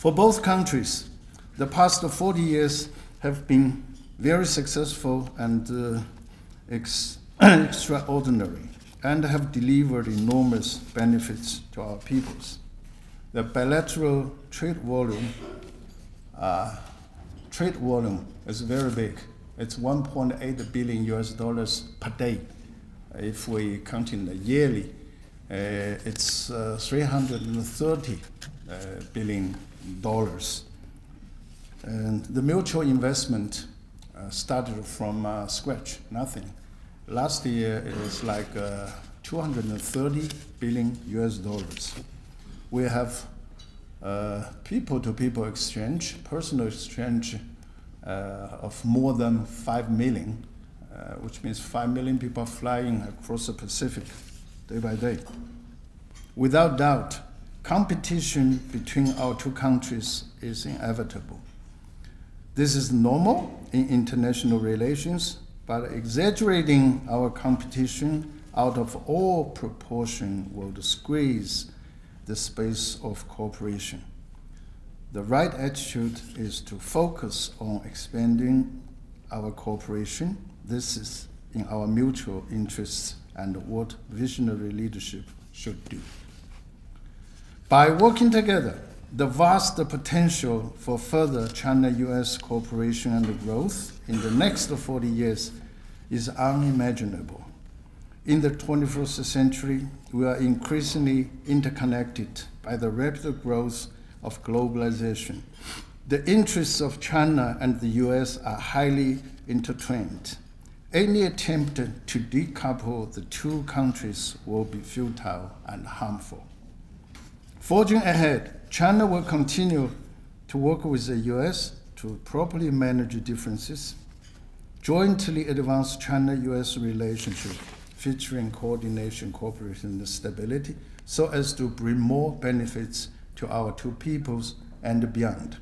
For both countries, the past 40 years have been very successful and uh, ex extraordinary and have delivered enormous benefits to our peoples. The bilateral trade volume, uh, trade volume is very big. It's 1.8 billion US dollars per day. If we count in the yearly, uh, it's uh, 330 uh, billion dollars. And the mutual investment uh, started from uh, scratch, nothing. Last year it was like uh, 230 billion US dollars. We have people to people exchange, personal exchange of more than 5 million, which means 5 million people flying across the Pacific day by day. Without doubt, competition between our two countries is inevitable. This is normal in international relations, but exaggerating our competition out of all proportion will squeeze the space of cooperation. The right attitude is to focus on expanding our cooperation. This is in our mutual interests and what visionary leadership should do. By working together, the vast potential for further China US cooperation and growth in the next 40 years is unimaginable. In the 21st century, we are increasingly interconnected by the rapid growth of globalization. The interests of China and the US are highly intertwined. Any attempt to decouple the two countries will be futile and harmful. Forging ahead, China will continue to work with the US to properly manage differences, jointly advance China-US relationship featuring coordination, cooperation, and stability so as to bring more benefits to our two peoples and beyond.